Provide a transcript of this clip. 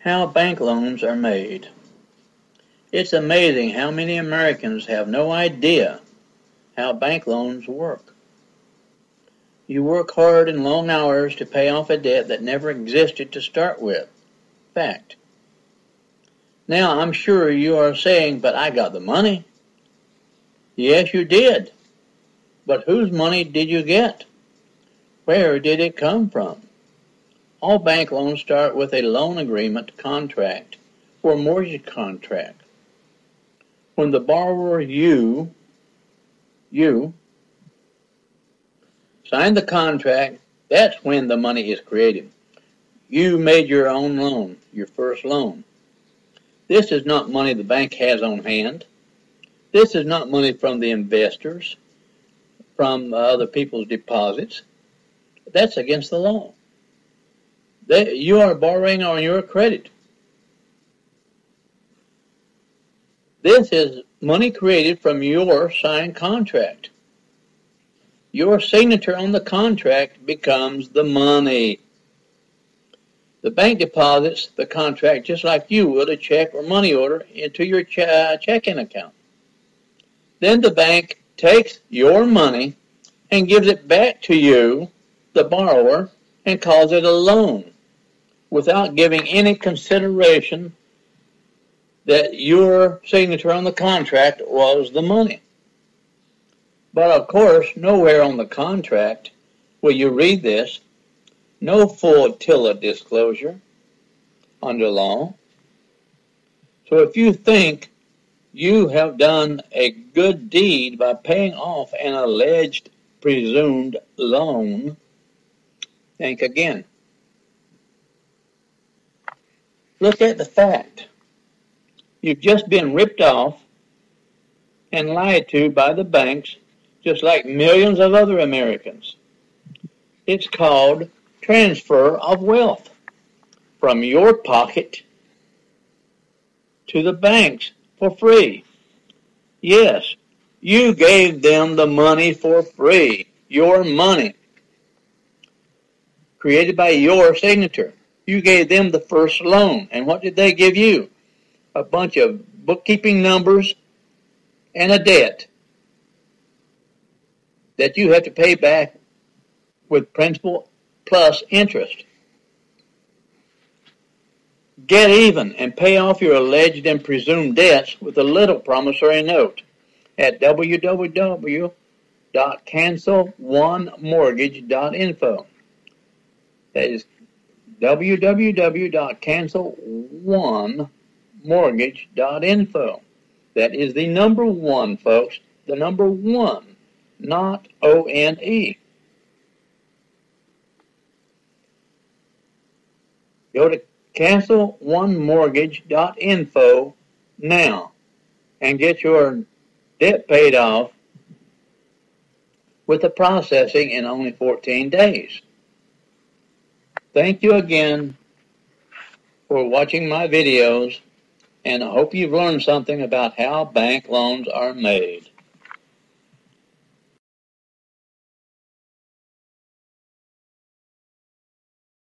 How bank loans are made. It's amazing how many Americans have no idea how bank loans work. You work hard and long hours to pay off a debt that never existed to start with. Fact. Now I'm sure you are saying, but I got the money. Yes, you did. But whose money did you get? Where did it come from? All bank loans start with a loan agreement contract or mortgage contract. When the borrower, you, you, sign the contract, that's when the money is created. You made your own loan, your first loan. This is not money the bank has on hand. This is not money from the investors, from uh, other people's deposits. That's against the law. They, you are borrowing on your credit. This is money created from your signed contract. Your signature on the contract becomes the money. The bank deposits the contract just like you would a check or money order into your ch- uh, checking account. Then the bank takes your money and gives it back to you, the borrower, and calls it a loan without giving any consideration that your signature on the contract was the money. But of course, nowhere on the contract will you read this, no full TILA disclosure under law. So if you think you have done a good deed by paying off an alleged presumed loan, think again. Look at the fact. You've just been ripped off and lied to by the banks, just like millions of other Americans. It's called transfer of wealth from your pocket to the banks for free. Yes, you gave them the money for free. Your money. Created by your signature. You gave them the first loan. And what did they give you? A bunch of bookkeeping numbers and a debt that you have to pay back with principal plus interest. Get even and pay off your alleged and presumed debts with a little promissory note at www.cancel1mortgage.info. That is www.cancel1mortgage.info. That is the number one, folks. The number one, not O N E. Go to cancel1mortgage.info now and get your debt paid off with the processing in only 14 days. Thank you again for watching my videos and I hope you've learned something about how bank loans are made.